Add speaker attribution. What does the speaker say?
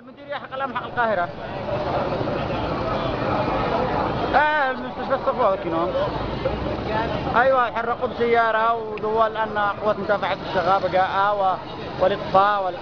Speaker 1: المديرية حق الأمن حق القاهرة. آه المستشفى الصفوة كنون أيوة حرقوا بسيارة ودول أن قوات متابعة الشغابة جاء والإطفاء وال...